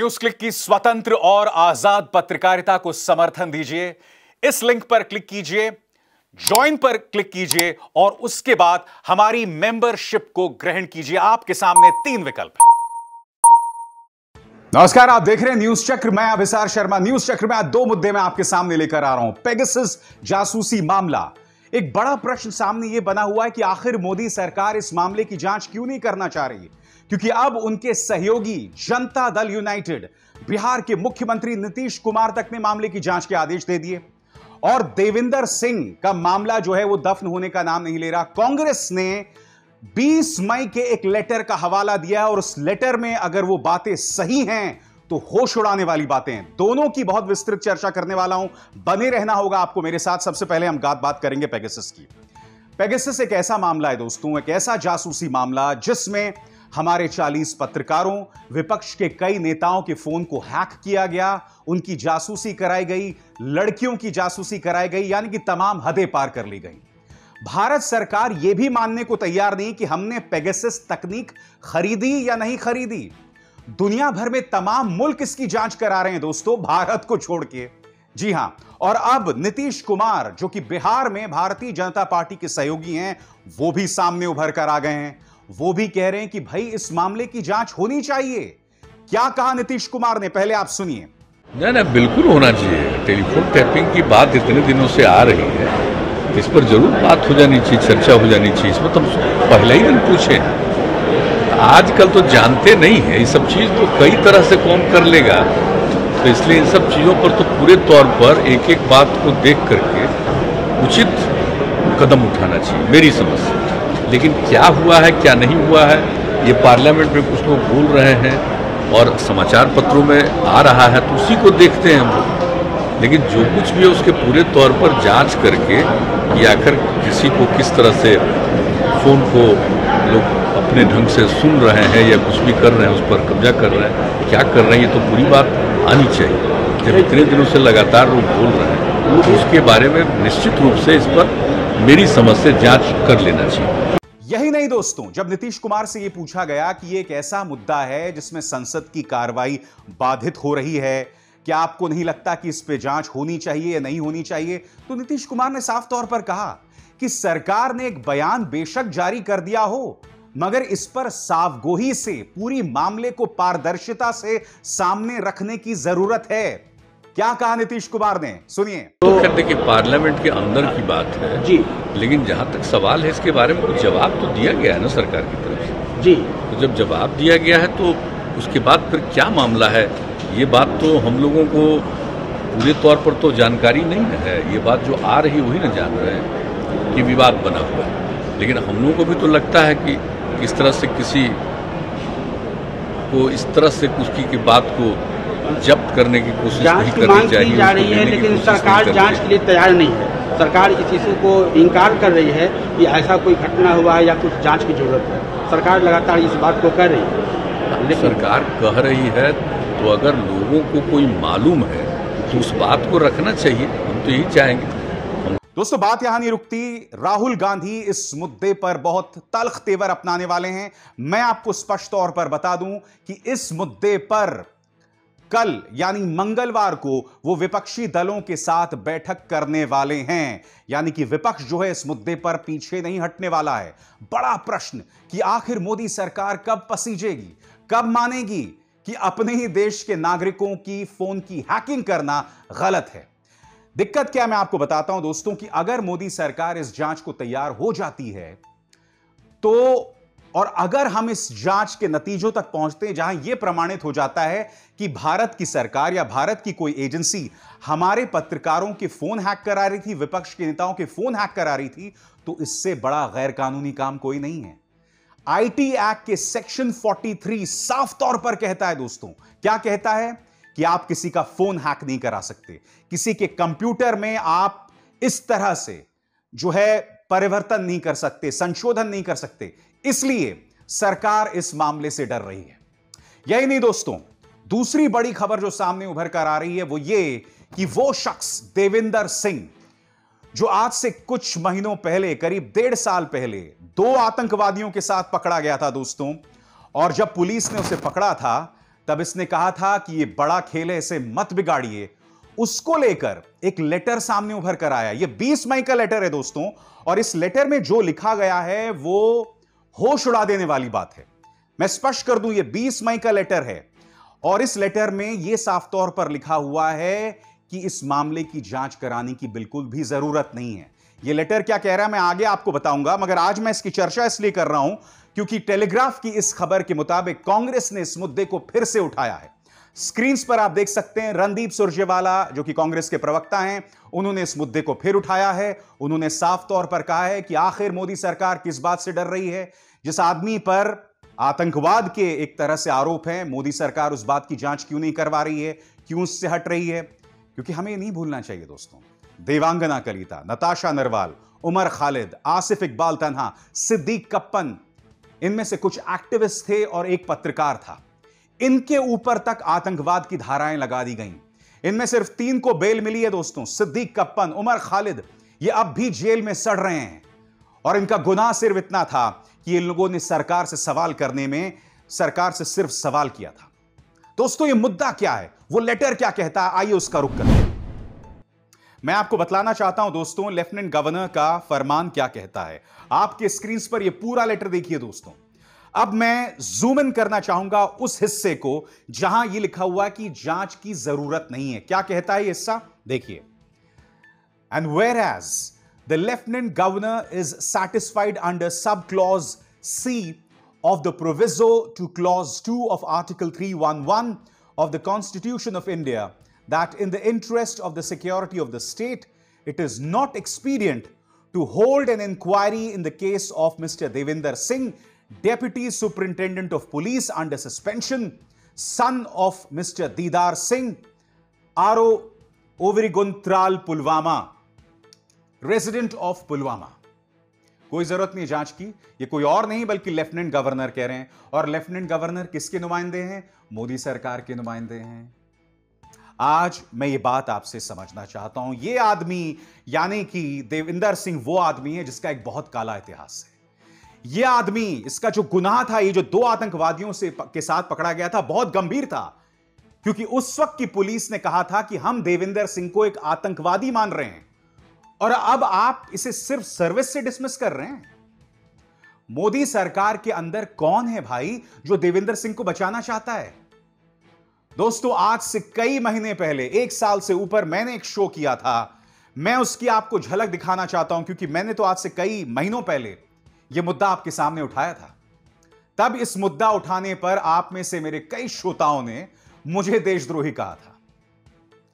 News click की स्वतंत्र और आज़ाद पत्रकारिता को समर्थन दीजिए। इस लिंक पर क्लिक कीजिए ज्वाइन पर क्लिक कीजिए और उसके बाद हमारी मेंबरशिप को ग्रहण कीजिए। आपके सामने तीन विकल्प हैं। नमस्कार, आप देख रहे हैं न्यूज़ चक्र। मैं अभिसार शर्मा। न्यूज़ चक्र में आज दो मुद्दे मैं आपके सामने लेकर आ रहा हूँ। पेगसिस जासूसी मामला। एक बड़ा प्रश्न सामने यह बना हुआ है कि आखिर मोदी सरकार इस मामले की जाँच क्यों नहीं करना चाह रही क्योंकि अब उनके सहयोगी जनता दल यूनाइटेड, बिहार के मुख्यमंत्री नीतीश कुमार तक ने मामले की जाँच के आदेश दे दिए। और देविंदर सिंह का मामला जो है वो दफन होने का नाम नहीं ले रहा। कांग्रेस ने 20 मई के एक लेटर का हवाला दिया और उस लेटर में अगर वो बातें सही हैं तो होश उड़ाने वाली बातें दोनों की बहुत विस्तृत चर्चा करने वाला हूँ। बने रहना होगा आपको मेरे साथ। सबसे पहले हम बात बात करेंगे पेगसिस की। पेगसिस एक ऐसा मामला है दोस्तों, एक ऐसा जासूसी मामला जिसमें हमारे 40 पत्रकारों, विपक्ष के कई नेताओं के फ़ोन को हैक किया गया। उनकी जासूसी कराई गई, लड़कियों की जासूसी कराई गई, यानी कि तमाम हदें पार कर ली गई। भारत सरकार यह भी मानने को तैयार नहीं कि हमने पेगसिस तकनीक खरीदी या नहीं खरीदी। दुनिया भर में तमाम मुल्क इसकी जाँच करा रहे हैं दोस्तों, भारत को छोड़ के। जी हाँ, और अब नीतीश कुमार, जो कि बिहार में भारतीय जनता पार्टी के सहयोगी हैं, वो भी सामने उभर कर आ गए हैं। वो भी कह रहे हैं कि भाई, इस मामले की जाँच होनी चाहिए। क्या कहा नीतीश कुमार ने? पहले आप सुनिए। नहीं नहीं बिल्कुल होना चाहिए। टेलीफोन टैपिंग की बात इतने दिनों से आ रही है। इस पर ज़रूर बात हो जानी चाहिए, चर्चा हो जानी चाहिए। इसमें तो पहले ही दिन पूछे। आजकल तो जानते नहीं है, ये सब चीज़ तो कई तरह से कौन कर लेगा। तो इसलिए इन सब चीज़ों पर तो पूरे तौर पर एक एक बात को देख करके उचित कदम उठाना चाहिए, मेरी समझ से। लेकिन क्या हुआ है, क्या नहीं हुआ है, ये पार्लियामेंट में कुछ लोग बोल रहे हैं और समाचार पत्रों में आ रहा है तो उसी को देखते हैं हम लोग। लेकिन जो कुछ भी है, उसके पूरे तौर पर जाँच करके कि आखिर किसी को किस तरह से फ़ोन को लोग अपने ढंग से सुन रहे हैं या कुछ भी कर रहे हैं, उस पर कब्जा कर रहे हैं। क्या कर रहे हैं? ये तो पूरी बात आनी चाहिए। जब इतने दिनों से लगातार लोग बोल रहे हैं तो उसके बारे में निश्चित रूप से इस पर मेरी समझ से जाँच कर लेना चाहिए। यही नहीं दोस्तों, जब नीतीश कुमार से यह पूछा गया कि एक ऐसा मुद्दा है जिसमें संसद की कार्रवाई बाधित हो रही है, क्या आपको नहीं लगता कि इस पे जाँच होनी चाहिए या नहीं होनी चाहिए? तो नीतीश कुमार ने साफ़ तौर पर कहा कि सरकार ने एक बयान बेशक जारी कर दिया हो मगर इस पर सावगोही से पूरी मामले को पारदर्शिता से सामने रखने की ज़रूरत है। क्या कहा नीतीश कुमार ने? सुनिए। तो कहते कि पार्लियामेंट के अंदर की बात है जी। लेकिन जहाँ तक सवाल है इसके बारे में कुछ जवाब तो दिया गया है ना सरकार की तरफ़ से। जी। तो जब जवाब दिया गया है तो उसके बाद फिर क्या मामला है? ये बात तो हम लोगों को पूरे तौर पर तो जानकारी नहीं है। ये बात जो आ रही वही ना जान रहे हैं। कि विवाद बना हुआ है। लेकिन हम लोगों को भी तो लगता है कि किस तरह से किसी को इस तरह से कुछ की बात को जब्त करने की कोशिश जाँच की मांग की जा रही है लेकिन सरकार जाँच के लिए तैयार नहीं है। सरकार इस इशू को इनकार कर रही है कि ऐसा कोई घटना हुआ है या कुछ जाँच की ज़रूरत है। सरकार लगातार इस बात को कह रही है। लेकिन सरकार कह रही है तो अगर लोगों को कोई मालूम है तो उस बात को रखना चाहिए। हम तो यही चाहेंगे। दोस्तों, बात यहाँ नहीं रुकती। राहुल गांधी इस मुद्दे पर बहुत तलख तेवर अपनाने वाले हैं। मैं आपको स्पष्ट तौर पर बता दूँ कि इस मुद्दे पर कल, यानी मंगलवार को, वो विपक्षी दलों के साथ बैठक करने वाले हैं। यानी कि विपक्ष जो है इस मुद्दे पर पीछे नहीं हटने वाला है। बड़ा प्रश्न कि आखिर मोदी सरकार कब पसीजेगी? कब मानेगी कि अपने ही देश के नागरिकों की फ़ोन की हैकिंग करना गलत है? दिक्कत क्या मैं आपको बताता हूँ दोस्तों कि अगर मोदी सरकार इस जाँच को तैयार हो जाती है तो और अगर हम इस जाँच के नतीजों तक पहुँचते हैं जहाँ यह प्रमाणित हो जाता है कि भारत की सरकार या भारत की कोई एजेंसी हमारे पत्रकारों के फ़ोन हैक करा रही थी, विपक्ष के नेताओं के फ़ोन हैक करा रही थी तो इससे बड़ा गैर कानूनी काम कोई नहीं है। आईटी एक्ट के सेक्शन 43 साफ़ तौर पर कहता है दोस्तों, क्या कहता है? कि आप किसी का फ़ोन हैक नहीं करा सकते। किसी के कंप्यूटर में आप इस तरह से जो है परिवर्तन नहीं कर सकते, संशोधन नहीं कर सकते। इसलिए सरकार इस मामले से डर रही है। यही नहीं दोस्तों, दूसरी बड़ी खबर जो सामने उभर कर आ रही है वो ये कि वो शख्स देविंदर सिंह, जो आज से कुछ महीनों पहले, करीब डेढ़ साल पहले, दो आतंकवादियों के साथ पकड़ा गया था दोस्तों, और जब पुलिस ने उसे पकड़ा था तब इसने कहा था कि यह बड़ा खेल है, इसे मत बिगाड़िए। उसको लेकर एक लेटर सामने उभर कर आया। यह 20 मई का लेटर है दोस्तों, और इस लेटर में जो लिखा गया है, वो होश उड़ा देने वाली बात है। मैं स्पष्ट कर दूँ यह 20 मई का लेटर है, और इस लेटर में यह साफ़ तौर पर लिखा हुआ है कि इस मामले की जाँच कराने की बिल्कुल भी ज़रूरत नहीं है। यह लेटर क्या कह रहा है, मैं आगे आपको बताऊँगा, मगर आज मैं इसकी चर्चा इसलिए कर रहा हूँ क्योंकि टेलीग्राफ की इस खबर के मुताबिक कांग्रेस ने इस मुद्दे को फिर से उठाया है। स्क्रीन पर आप देख सकते हैं रणदीप सुरजेवाला, जो कि कांग्रेस के प्रवक्ता हैं, उन्होंने इस मुद्दे को फिर उठाया है। उन्होंने साफ़ तौर पर कहा है कि आखिर मोदी सरकार किस बात से डर रही है। जिस आदमी पर आतंकवाद के एक तरह से आरोप है, मोदी सरकार उस बात की जाँच क्यों नहीं करवा रही है? क्यों उससे हट रही है? क्योंकि हमें नहीं भूलना चाहिए दोस्तों। देवांगना कलिता, नताशा नरवाल, उमर खालिद, आसिफ इकबाल तनहा, सिद्दीक कप्पन इनमें से कुछ एक्टिविस्ट थे और एक पत्रकार था। इनके ऊपर तक आतंकवाद की धाराएँ लगा दी गईं। इनमें सिर्फ़ तीन को बेल मिली है दोस्तों, सिद्दीक कप्पन, उमर खालिद। ये अब भी जेल में सड़ रहे हैं। और इनका गुनाह सिर्फ़ इतना था कि इन लोगों ने सरकार से सवाल करने में, सरकार से सिर्फ़ सवाल किया था। दोस्तों, ये मुद्दा क्या है? वो लेटर क्या कहता है? आइए उसका रुख करते हैं। मैं आपको बतलाना चाहता हूँ दोस्तों, लेफ्टिनेंट गवर्नर का फरमान क्या कहता है? आपके स्क्रीन पर यह पूरा लेटर देखिए दोस्तों। अब मैं जूम इन करना चाहूँगा उस हिस्से को जहाँ यह लिखा हुआ कि जाँच की ज़रूरत नहीं है। क्या कहता है हिस्सा? देखिए। And whereas the lieutenant governor is satisfied under sub clause C of the proviso to clause 2 of article 311 of the constitution of india that in the interest of the security of the state it is not expedient to hold an inquiry in the case of mr devinder singh Deputy Superintendent of Police under suspension, son of Mr. Didar Singh, Aro Overiguntral Pulwama, resident of Pulwama. कोई ज़रूरत नहीं जाँच की ये कोई और नहीं बल्कि लेफ्टिनेंट गवर्नर कह रहे हैं और लेफ्टिनेंट गवर्नर किसके नुमाइंदे हैं मोदी सरकार के नुमाइंदे हैं आज मैं ये बात आपसे समझना चाहता हूँ। ये आदमी, यानी कि देविंदर सिंह, वो आदमी है जिसका एक बहुत काला इतिहास है। यह आदमी, इसका जो गुनाह था, ये जो दो आतंकवादियों से के साथ पकड़ा गया था, बहुत गंभीर था। क्योंकि उस वक्त की पुलिस ने कहा था कि हम देविंदर सिंह को एक आतंकवादी मान रहे हैं। और अब आप इसे सिर्फ़ सर्विस से डिसमिस कर रहे हैं। मोदी सरकार के अंदर कौन है भाई जो देविंदर सिंह को बचाना चाहता है? दोस्तों, आज से कई महीने पहले, एक साल से ऊपर मैंने एक शो किया था। मैं उसकी आपको झलक दिखाना चाहता हूँ, क्योंकि मैंने तो आज से कई महीनों पहले यह मुद्दा आपके सामने उठाया था। तब इस मुद्दा उठाने पर आप में से मेरे कई श्रोताओं ने मुझे देशद्रोही कहा था।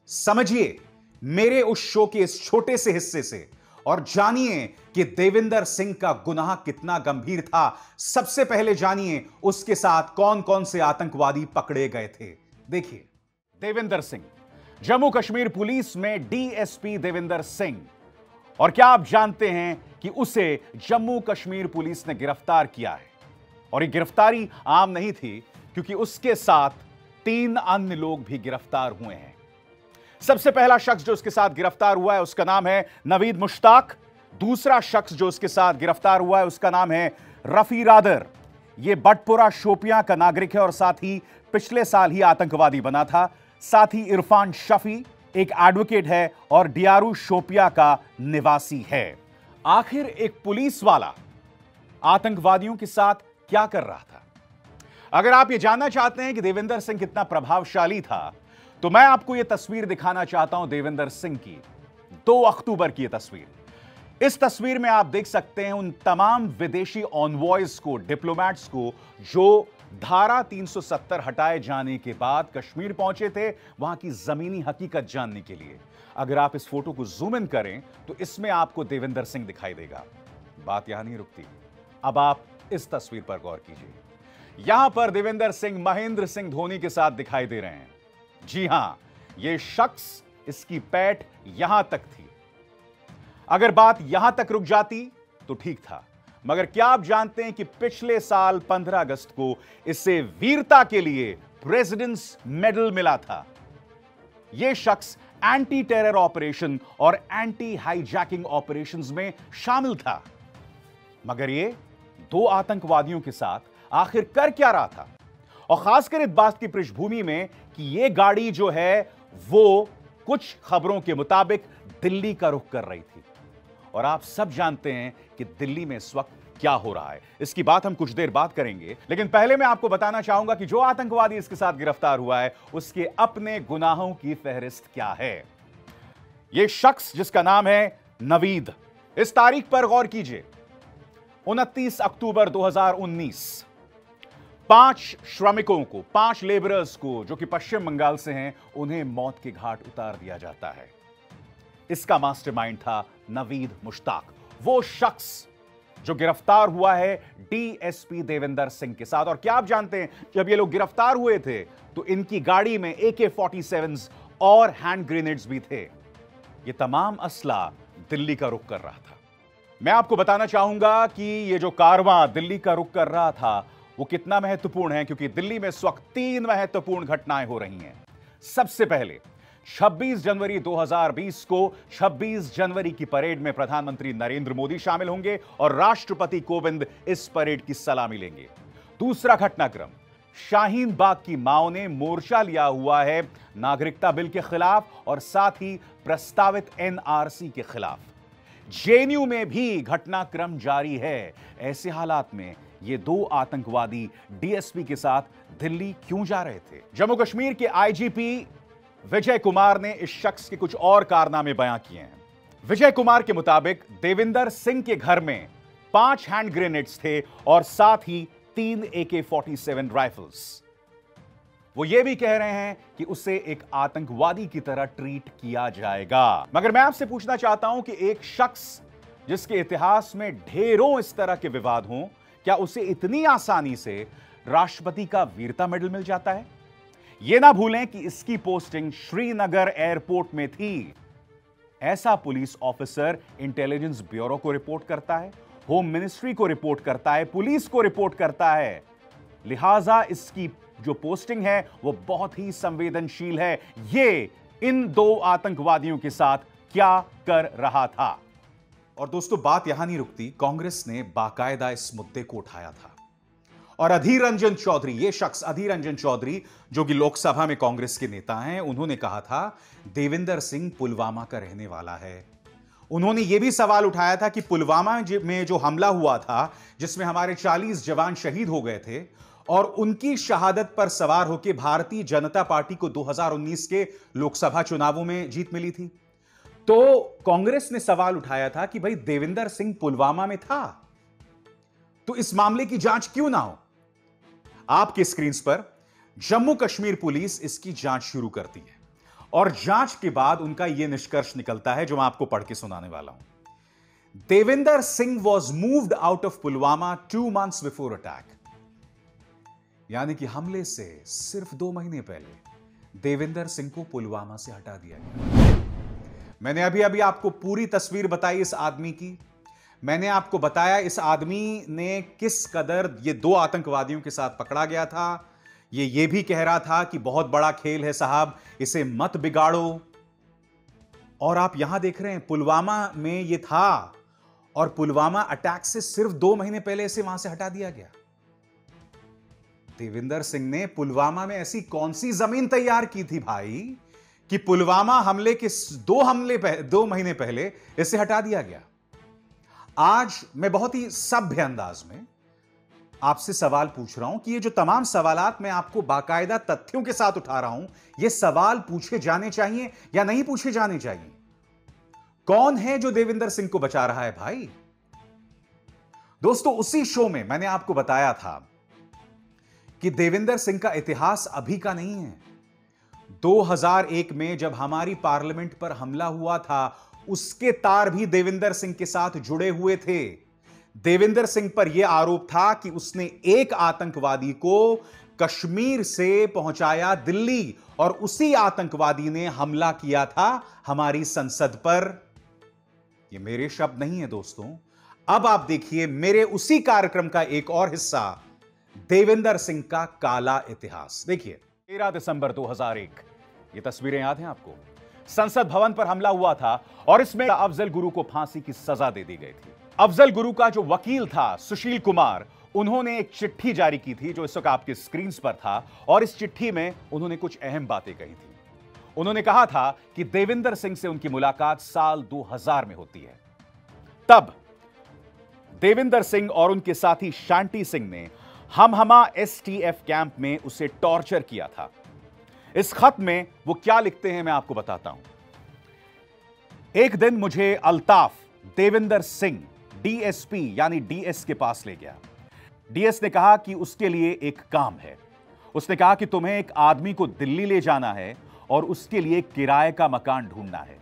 समझिए, मेरे उस शो के इस छोटे से हिस्से से, और जानिए कि देविंदर सिंह का गुनाह कितना गंभीर था। सबसे पहले जानिए, उसके साथ कौन कौन से आतंकवादी पकड़े गए थे। देखिए, देविंदर सिंह, जम्मू कश्मीर पुलिस में डीएसपी देविंदर सिंह। और क्या आप जानते हैं कि उसे जम्मू कश्मीर पुलिस ने गिरफ़्तार किया है? और ये गिरफ्तारी आम नहीं थी, क्योंकि उसके साथ तीन अन्य लोग भी गिरफ़्तार हुए हैं। सबसे पहला शख्स जो उसके साथ गिरफ़्तार हुआ है, उसका नाम है नवीद मुश्ताक। दूसरा शख्स जो उसके साथ गिरफ़्तार हुआ है, उसका नाम है रफी रादर। यह बटपुरा शोपिया का नागरिक है और साथ ही पिछले साल ही आतंकवादी बना था। साथ ही इरफान शफी एक एडवोकेट है और डियारू शोपिया का निवासी है। आखिर एक पुलिस वाला आतंकवादियों के साथ क्या कर रहा था? अगर आप यह जानना चाहते हैं कि देवेंद्र सिंह कितना प्रभावशाली था तो मैं आपको यह तस्वीर दिखाना चाहता हूँ देवेंद्र सिंह की। दो अक्टूबर की यह तस्वीर। इस तस्वीर में आप देख सकते हैं उन तमाम विदेशी ऑनवॉयज को डिप्लोमैट्स को, जो धारा 370 हटाए जाने के बाद कश्मीर पहुँचे थे, वहाँ की जमीनी हकीकत जानने के लिए। अगर आप इस फ़ोटो को जूम इन करें तो इसमें आपको देवेंद्र सिंह दिखाई देगा। बात यहाँ नहीं रुकती। अब आप इस तस्वीर पर गौर कीजिए। यहाँ पर देवेंद्र सिंह, महेंद्र सिंह धोनी के साथ दिखाई दे रहे हैं। जी हाँ यह शख्स, इसकी पैठ यहाँ तक थी। अगर बात यहाँ तक रुक जाती तो ठीक था। मगर क्या आप जानते हैं कि पिछले साल 15 अगस्त को इसे वीरता के लिए प्रेसिडेंस मेडल मिला था? यह शख्स एंटी टेरर ऑपरेशन और एंटी हाईजैकिंग ऑपरेशंस में शामिल था। मगर यह दो आतंकवादियों के साथ आखिर कर क्या रहा था? और खासकर इस बात की पृष्ठभूमि में कि यह गाड़ी जो है, वो कुछ खबरों के मुताबिक दिल्ली का रुख कर रही थी। और आप सब जानते हैं कि दिल्ली में इस वक्त क्या हो रहा है। इसकी बात हम कुछ देर बाद करेंगे, लेकिन पहले मैं आपको बताना चाहूँगा कि जो आतंकवादी इसके साथ गिरफ़्तार हुआ है, उसके अपने गुनाहों की फहरिस्त क्या है। यह शख्स जिसका नाम है नवीद, इस तारीख पर गौर कीजिए 29 अक्टूबर 2019 पाँच श्रमिकों को, पाँच लेबरर्स को, जो कि पश्चिम बंगाल से हैं, उन्हें मौत के घाट उतार दिया जाता है। इसका मास्टरमाइंड था नवीद मुश्ताक। वो शख्स जो गिरफ़्तार हुआ है डीएसपी देवेंद्र सिंह के साथ। और क्या आप जानते हैं, जब ये लोग गिरफ़्तार हुए थे तो इनकी गाड़ी में ए के फोर्टी और हैंड ग्रेनेड्स भी थे। ये तमाम असला दिल्ली का रुख कर रहा था। मैं आपको बताना चाहूँगा कि ये जो कारवां दिल्ली का रुख कर रहा था, वो कितना महत्वपूर्ण है, क्योंकि दिल्ली में इस वक्त तीन महत्वपूर्ण घटनाएँ हो रही हैं। सबसे पहले 26 जनवरी 2020 को 26 जनवरी की परेड में प्रधानमंत्री नरेंद्र मोदी शामिल होंगे और राष्ट्रपति कोविंद इस परेड की सलामी लेंगे। दूसरा घटनाक्रम, शाहीन बाग की माओ ने मोर्चा लिया हुआ है नागरिकता बिल के खिलाफ और साथ ही प्रस्तावित एनआरसी के खिलाफ। जेएनयू में भी घटनाक्रम जारी है। ऐसे हालात में ये दो आतंकवादी डीएसपी के साथ दिल्ली क्यों जा रहे थे? जम्मू कश्मीर के आईजीपी विजय कुमार ने इस शख्स के कुछ और कारनामे बयां किए हैं। विजय कुमार के मुताबिक, देविंदर सिंह के घर में पाँच हैंड ग्रेनेड्स थे और साथ ही तीन ए के फोर्टी सेवन राइफल्स। वो ये भी कह रहे हैं कि उसे एक आतंकवादी की तरह ट्रीट किया जाएगा। मगर मैं आपसे पूछना चाहता हूँ कि एक शख्स जिसके इतिहास में ढेरों इस तरह के विवाद हों, क्या उसे इतनी आसानी से राष्ट्रपति का वीरता मेडल मिल जाता है? यह ना भूलें कि इसकी पोस्टिंग श्रीनगर एयरपोर्ट में थी। ऐसा पुलिस ऑफिसर इंटेलिजेंस ब्यूरो को रिपोर्ट करता है होम मिनिस्ट्री को रिपोर्ट करता है पुलिस को रिपोर्ट करता है। लिहाजा इसकी जो पोस्टिंग है, वो बहुत ही संवेदनशील है। ये इन दो आतंकवादियों के साथ क्या कर रहा था? और दोस्तों, बात यहाँ नहीं रुकती। कांग्रेस ने बाकायदा इस मुद्दे को उठाया था। और अधीर रंजन चौधरी, ये शख्स अधीर रंजन चौधरी, जो कि लोकसभा में कांग्रेस के नेता हैं, उन्होंने कहा था, देविंदर सिंह पुलवामा का रहने वाला है। उन्होंने यह भी सवाल उठाया था कि पुलवामा में जो हमला हुआ था, जिसमें हमारे 40 जवान शहीद हो गए थे, और उनकी शहादत पर सवार होकर भारतीय जनता पार्टी को 2019 के लोकसभा चुनावों में जीत मिली थी। तो कांग्रेस ने सवाल उठाया था कि, भाई, देविंदर सिंह पुलवामा में था? तो इस मामले की जाँच क्यों ना हो? आपके स्क्रीन पर जम्मू कश्मीर पुलिस इसकी जाँच शुरू करती है। और जाँच के बाद उनका यह निष्कर्ष निकलता है, जो मैं आपको पढ़ के सुनाने वाला हूँ। Devinder Singh was moved out of Pulwama two months before attack यानी कि हमले से सिर्फ़ दो महीने पहले देविंदर सिंह को पुलवामा से हटा दिया गया। मैंने अभी अभी आपको पूरी तस्वीर बताई इस आदमी की। मैंने आपको बताया इस आदमी ने किस कदर ये दो आतंकवादियों के साथ पकड़ा गया था। ये ये भी कह रहा था कि बहुत बड़ा खेल है साहब इसे मत बिगाड़ो। और आप यहाँ देख रहे हैं पुलवामा में ये था और पुलवामा अटैक से सिर्फ़ दो महीने पहले इसे वहाँ से हटा दिया गया। देविंदर सिंह ने पुलवामा में ऐसी कौन सी ज़मीन तैयार की थी भाई कि पुलवामा हमले के दो हमले पह, दो महीने पहले इसे हटा दिया गया? आज मैं बहुत ही सभ्य अंदाज में आपसे सवाल पूछ रहा हूँ कि ये जो तमाम सवालात मैं आपको बाकायदा तथ्यों के साथ उठा रहा हूँ, ये सवाल पूछे जाने चाहिए या नहीं पूछे जाने चाहिए? कौन है जो देविंदर सिंह को बचा रहा है भाई? दोस्तों, उसी शो में मैंने आपको बताया था कि देविंदर सिंह का इतिहास अभी का नहीं है। 2001 में जब हमारी पार्लियामेंट पर हमला हुआ था उसके तार भी देविंदर सिंह के साथ जुड़े हुए थे। देविंदर सिंह पर यह आरोप था कि उसने एक आतंकवादी को कश्मीर से पहुँचाया दिल्ली और उसी आतंकवादी ने हमला किया था हमारी संसद पर। यह मेरे शब्द नहीं है दोस्तों। अब आप देखिए, मेरे उसी कार्यक्रम का एक और हिस्सा, देविंदर सिंह का काला इतिहास। देखिए, तेरह दिसंबर 2001 ये तस्वीरें याद हैं आपको? संसद भवन पर हमला हुआ था और इसमें अफजल गुरु को फांसी की सजा दे दी गई थी। अफजल गुरु का जो वकील था, सुशील कुमार, उन्होंने एक चिट्ठी जारी की थी जो इस वक्त आपके स्क्रीन पर था और इस चिट्ठी में उन्होंने कुछ अहम बातें कही थी। उन्होंने कहा था कि देविंदर सिंह से उनकी मुलाकात साल 2000 में होती है। तब देविंदर सिंह और उनके साथी शांति सिंह ने हम हमा एसटीएफ कैंप में उसे टॉर्चर किया था। इस खत में वो क्या लिखते हैं मैं आपको बताता हूँ। एक दिन मुझे अल्ताफ देविंदर सिंह डीएसपी यानी डीएस के पास ले गया। डीएस ने कहा कि उसके लिए एक काम है। उसने कहा कि तुम्हें एक आदमी को दिल्ली ले जाना है और उसके लिए किराए का मकान ढूंढना है।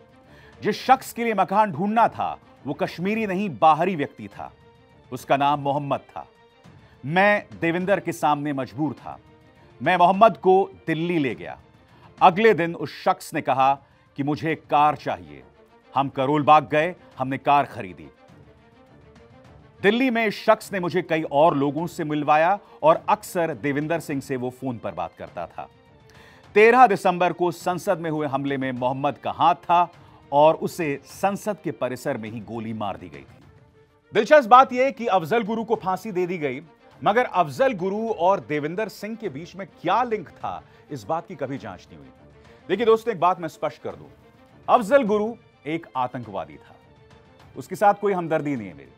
जिस शख्स के लिए मकान ढूंढना था, वो कश्मीरी नहीं, बाहरी व्यक्ति था। उसका नाम मोहम्मद था। मैं देविंदर के सामने मजबूर था। मैं मोहम्मद को दिल्ली ले गया। अगले दिन उस शख्स ने कहा कि मुझे कार चाहिए। हम करोल बाग गए, हमने कार खरीदी। दिल्ली में इस शख्स ने मुझे कई और लोगों से मिलवाया और अक्सर देविंदर सिंह से वो फ़ोन पर बात करता था। तेरह दिसंबर को संसद में हुए हमले में मोहम्मद का हाथ था और उसे संसद के परिसर में ही गोली मार दी गई थी। दिलचस्प बात यह कि अफजल गुरु को फांसी दे दी गई। मगर अफजल गुरु और देविंदर सिंह के बीच में क्या लिंक था, इस बात की कभी जाँच नहीं हुई। देखिए दोस्तों, एक बात मैं स्पष्ट कर दूँ। अफजल गुरु एक आतंकवादी था। उसके साथ कोई हमदर्दी नहीं है मेरी।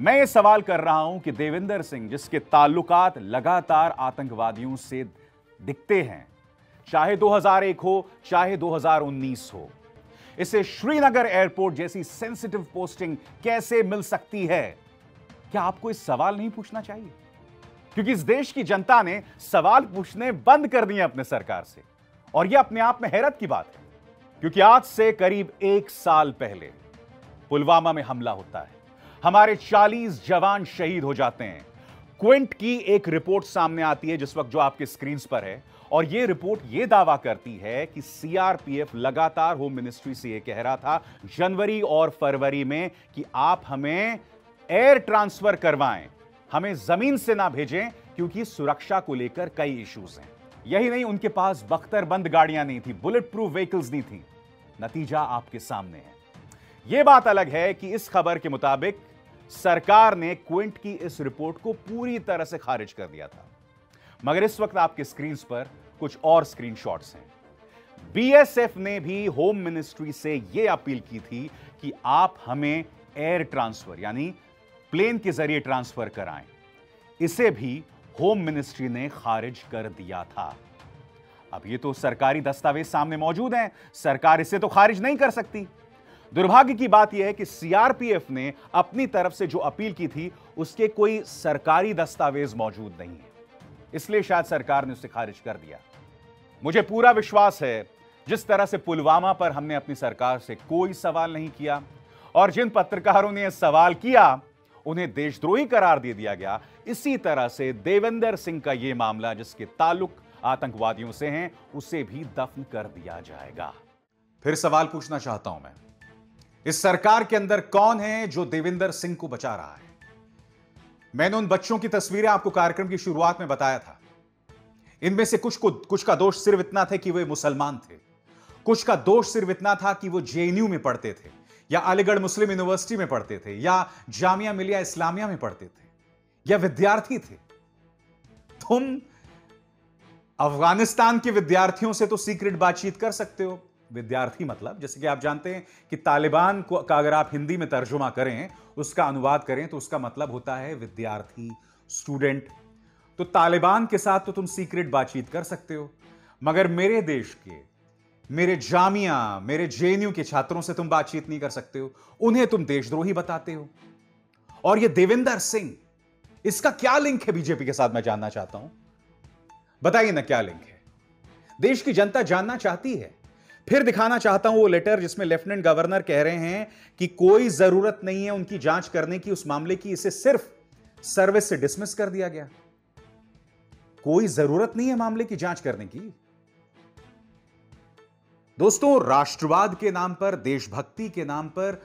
मैं ये सवाल कर रहा हूँ कि देविंदर सिंह, जिसके ताल्लुकात लगातार आतंकवादियों से दिखते हैं, चाहे 2001 हो, चाहे 2019 हो, इसे श्रीनगर एयरपोर्ट जैसी सेंसिटिव पोस्टिंग कैसे मिल सकती है? क्या आपको इस सवाल नहीं पूछना चाहिए? क्योंकि इस देश की जनता ने सवाल पूछने बंद कर दिए अपने सरकार से। और यह अपने आप में हैरत की बात है, क्योंकि आज से करीब एक साल पहले पुलवामा में हमला होता है। हमारे 40 जवान शहीद हो जाते हैं। क्विंट की एक रिपोर्ट सामने आती है, जिस वक्त जो आपके स्क्रीन पर है। और यह रिपोर्ट यह दावा करती है कि सीआरपीएफ लगातार होम मिनिस्ट्री से यह कह रहा था जनवरी और फरवरी में कि आप हमें एयर ट्रांसफ़र करवाएँ। हमें ज़मीन से ना भेजें, क्योंकि सुरक्षा को लेकर कई इश्यूज़ हैं। यही नहीं, उनके पास बख्तरबंद गाड़ियाँ नहीं थी बुलेट प्रूफ व्हीकल्स नहीं थी। नतीजा आपके सामने है। यह बात अलग है कि इस खबर के मुताबिक सरकार ने क्विंट की इस रिपोर्ट को पूरी तरह से खारिज कर दिया था। मगर इस वक्त आपके स्क्रीन पर कुछ और स्क्रीनशॉट्स हैं। बीएसएफ ने भी होम मिनिस्ट्री से यह अपील की थी कि आप हमें एयर ट्रांसफ़र यानी प्लेन के ज़रिए ट्रांसफ़र कराएँ। इसे भी होम मिनिस्ट्री ने खारिज कर दिया था। अब ये तो सरकारी दस्तावेज़ सामने मौजूद हैं। सरकार इसे तो खारिज नहीं कर सकती। दुर्भाग्य की बात यह है कि सीआरपीएफ ने अपनी तरफ़ से जो अपील की थी, उसके कोई सरकारी दस्तावेज़ मौजूद नहीं है। इसलिए शायद सरकार ने उसे खारिज कर दिया। मुझे पूरा विश्वास है, जिस तरह से पुलवामा पर हमने अपनी सरकार से कोई सवाल नहीं किया, और जिन पत्रकारों ने यह सवाल किया उन्हें देशद्रोही करार दे दिया गया। इसी तरह से देवेंद्र सिंह का यह मामला, जिसके ताल्लुक आतंकवादियों से हैं, उसे भी दफन कर दिया जाएगा। फिर सवाल पूछना चाहता हूँ मैं। इस सरकार के अंदर कौन है जो देवेंद्र सिंह को बचा रहा है? मैंने उन बच्चों की तस्वीरें आपको कार्यक्रम की शुरुआत में बताया था। इनमें से कुछ को, कुछ का दोष सिर्फ़ इतना था कि वे मुसलमान थे। कुछ का दोष सिर्फ़ इतना था कि वो जेएनयू में पढ़ते थे। या अलीगढ़ मुस्लिम यूनिवर्सिटी में पढ़ते थे, या जामिया मिलिया इस्लामिया में पढ़ते थे, या विद्यार्थी थे। तुम अफ़गानिस्तान के विद्यार्थियों से तो सीक्रेट बातचीत कर सकते हो। विद्यार्थी मतलब जैसे कि आप जानते हैं कि तालिबान को, का अगर आप हिंदी में तर्जुमा करें, उसका अनुवाद करें तो उसका मतलब होता है विद्यार्थी, स्टूडेंट। तो तालिबान के साथ तो तुम सीक्रेट बातचीत कर सकते हो, मगर मेरे देश के मेरे जामिया, मेरे जेएनयू के छात्रों से तुम बातचीत नहीं कर सकते हो। उन्हें तुम देशद्रोही बताते हो। और ये देवेंद्र सिंह, इसका क्या लिंक है बीजेपी के साथ मैं जानना चाहता हूँ? बताइए ना, क्या लिंक है? देश की जनता जानना चाहती है। फिर दिखाना चाहता हूँ वो लेटर जिसमें लेफ्टिनेंट गवर्नर कह रहे हैं कि कोई ज़रूरत नहीं है उनकी जाँच करने की, उस मामले की, इसे सिर्फ़ सर्विस से डिसमिस कर दिया गया। कोई ज़रूरत नहीं है मामले की जाँच करने की। दोस्तों, राष्ट्रवाद के नाम पर, देशभक्ति के नाम पर,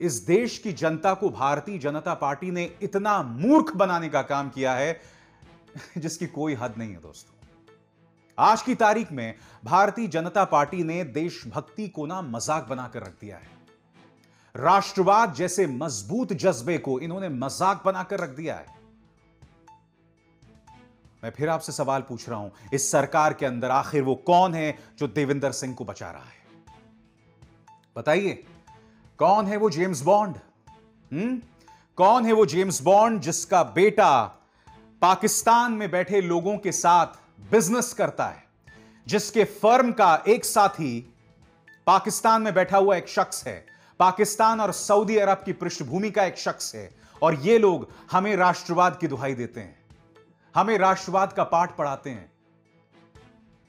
इस देश की जनता को भारतीय जनता पार्टी ने इतना मूर्ख बनाने का काम किया है, जिसकी कोई हद नहीं है दोस्तों। आज की तारीख में, भारतीय जनता पार्टी ने देशभक्ति को ना मज़ाक बनाकर रख दिया है। राष्ट्रवाद जैसे मज़बूत जज्बे को इन्होंने मज़ाक बनाकर रख दिया है। मैं फिर आपसे सवाल पूछ रहा हूँ, इस सरकार के अंदर आखिर वो कौन है जो देविंदर सिंह को बचा रहा है? बताइए, कौन है वो जेम्स बॉन्ड? हम्म? कौन है वो जेम्स बॉन्ड जिसका बेटा पाकिस्तान में बैठे लोगों के साथ बिज़नेस करता है, जिसके फर्म का एक साथी पाकिस्तान में बैठा हुआ एक शख्स है, पाकिस्तान और सऊदी अरब की पृष्ठभूमि का एक शख्स है, और ये लोग हमें राष्ट्रवाद की दुहाई देते हैं। हमें राष्ट्रवाद का पाठ पढ़ाते हैं।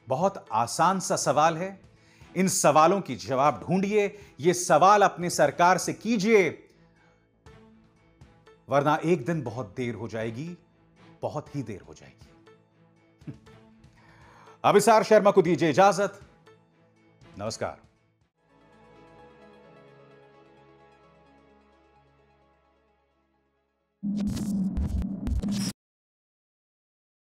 बहुत आसान सा सवाल है। इन सवालों की जवाब ढूंढिए, ये सवाल अपने सरकार से कीजिए। वरना एक दिन बहुत देर हो जाएगी, बहुत ही देर हो जाएगी। अभिसार शर्मा को दीजिए इजाज़त। नमस्कार। you